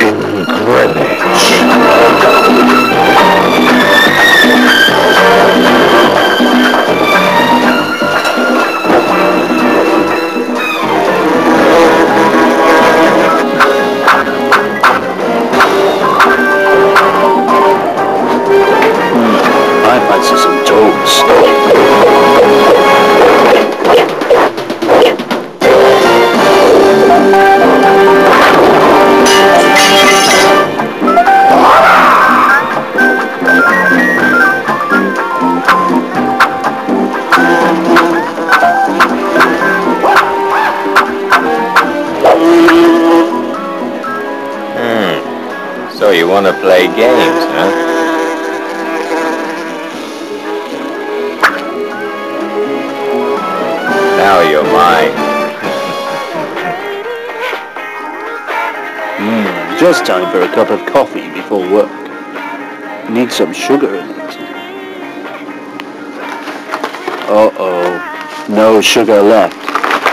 in Greenwich. Want to play games, huh? Now you're mine. Hmm, just time for a cup of coffee before work. Need some sugar in it. Uh-oh. No sugar left.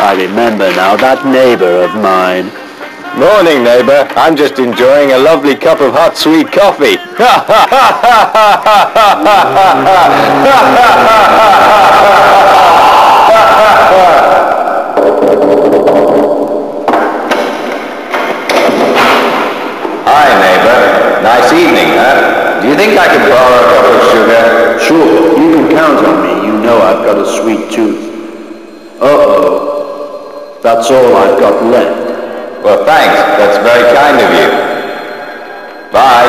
I remember now that neighbor of mine. Morning, neighbor. I'm just enjoying a lovely cup of hot, sweet coffee. Hi, neighbor. Nice evening, huh? Do you think I could borrow a cup of sugar? Sure, you can count on me. You know I've got a sweet tooth. Uh-oh. That's all I've got left. Well, thanks. That's very kind of you. Bye.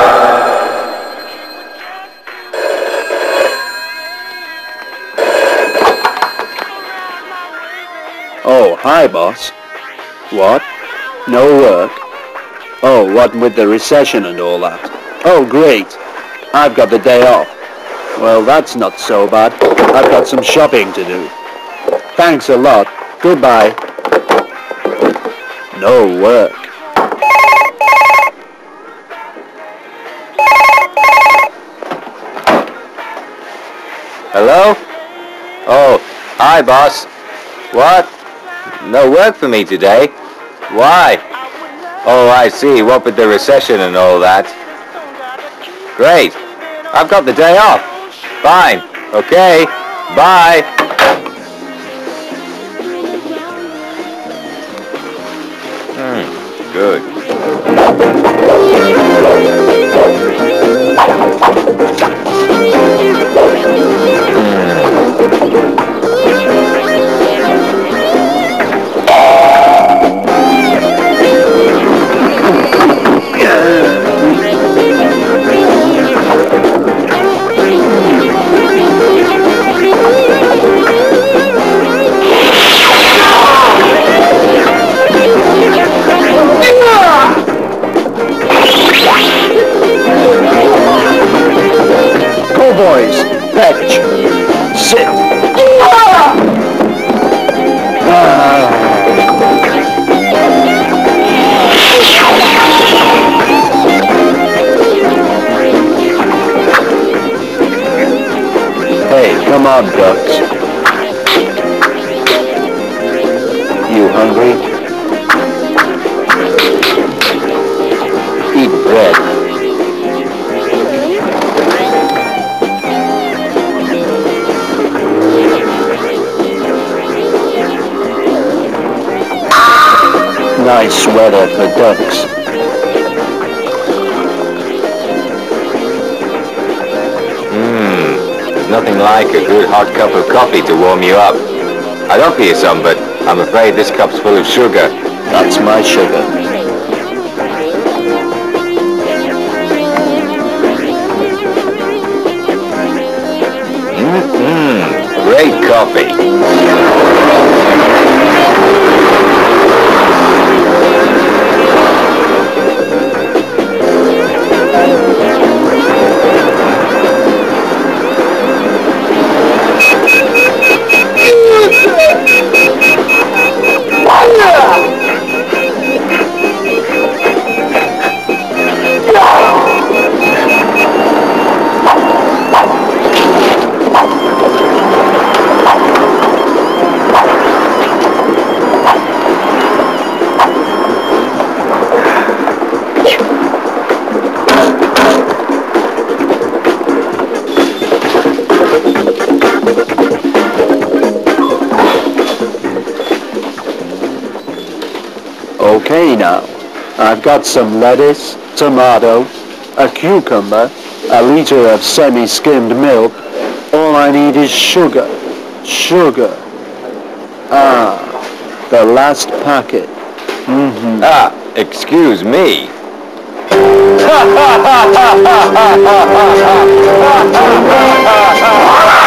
Oh, hi, boss. What? No work? Oh, what with the recession and all that? Oh, great. I've got the day off. Well, that's not so bad. I've got some shopping to do. Thanks a lot. Goodbye. No work. Hello? Oh, hi, boss. What? No work for me today? Why? Oh, I see. What with the recession and all that. Great. I've got the day off. Fine. Okay. Bye. Good. On, ducks. You hungry? Eat bread. Nice weather for ducks. Nothing like a good hot cup of coffee to warm you up. I'd offer you some, but I'm afraid this cup's full of sugar. That's my sugar. Mmm, great coffee. Okay now, I've got some lettuce, tomato, a cucumber, a liter of semi-skimmed milk, All I need is sugar. Sugar. Ah, the last packet. Mm-hmm. Ah, excuse me.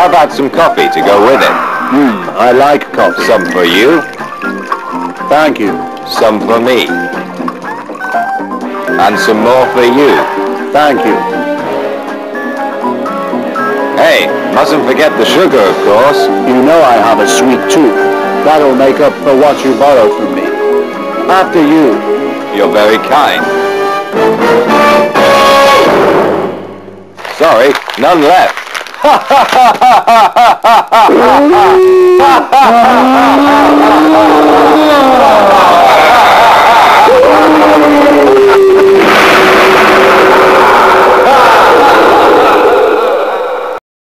How about some coffee to go with it? Hmm, I like coffee. Some for you, Thank you. some for me. And some more for you. Thank you. Hey, mustn't forget the sugar, of course. You know I have a sweet tooth. That'll make up for what you borrowed from me. After you. You're very kind. Sorry, none left. Hahaha.